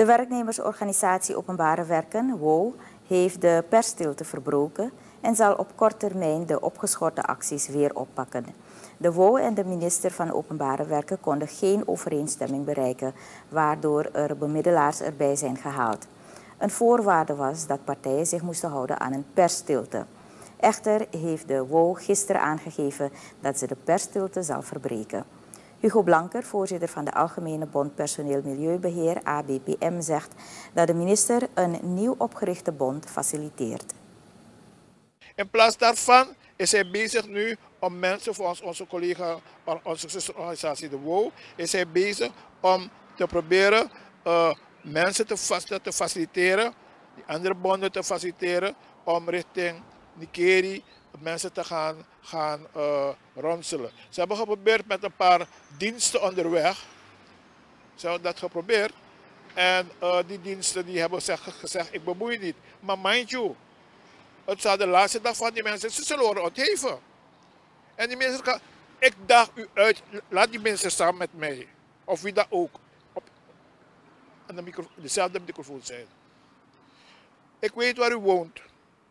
De werknemersorganisatie Openbare Werken, WO, heeft de persstilte verbroken en zal op kort termijn de opgeschorte acties weer oppakken. De WO en de minister van Openbare Werken konden geen overeenstemming bereiken, waardoor er bemiddelaars erbij zijn gehaald. Een voorwaarde was dat partijen zich moesten houden aan een persstilte. Echter heeft de WO gisteren aangegeven dat ze de persstilte zal verbreken. Hugo Blanker, voorzitter van de Algemene Bond Personeel Milieubeheer, ABPM, zegt dat de minister een nieuw opgerichte bond faciliteert. In plaats daarvan is hij bezig nu om mensen, volgens onze collega, onze zusterorganisatie de WO, is hij bezig om te proberen uh, mensen te, te faciliteren, die andere bonden te faciliteren, om richting Nikeri mensen te gaan, gaan uh, ronselen. Ze hebben geprobeerd met een paar diensten onderweg. Ze hebben dat geprobeerd. En uh, die diensten die hebben gezegd, ik bemoei niet. Maar mind you, het zou de laatste dag van die mensen, ze zullen worden ontheven. En die mensen gaan, ik daag u uit, laat die mensen samen met mij. Of wie dat ook. Op de micro, dezelfde microfoon zijn. Ik weet waar u woont.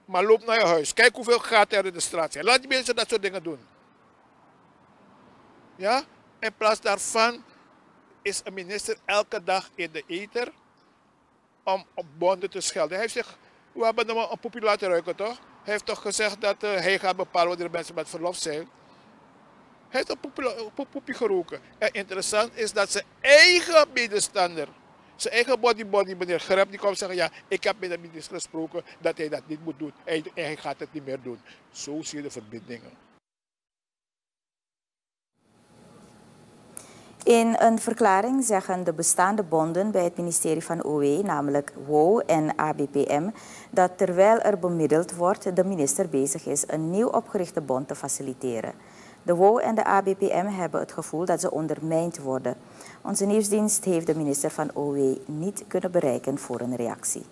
Maar loop naar je huis. Kijk hoeveel gaat er in de straat zijn. Laat die mensen dat soort dingen doen. Ja? In plaats daarvan is een minister elke dag in de eter om op bonden te schelden. Hij heeft zich, we hebben hem een poepje laten ruiken toch? Hij heeft toch gezegd dat uh, hij gaat bepalen wanneer mensen met verlof zijn. Hij heeft een poepje geroken. En interessant is dat zijn eigen medestander zijn eigen body body, meneer Grep, die komt zeggen, ja, ik heb met de minister gesproken dat hij dat niet moet doen. En hij gaat het niet meer doen. Zo zie je de verbindingen. In een verklaring zeggen de bestaande bonden bij het ministerie van OW, namelijk WO en ABPM, dat terwijl er bemiddeld wordt, de minister bezig is een nieuw opgerichte bond te faciliteren. De WO en de ABPM hebben het gevoel dat ze ondermijnd worden. Onze nieuwsdienst heeft de minister van OW niet kunnen bereiken voor een reactie.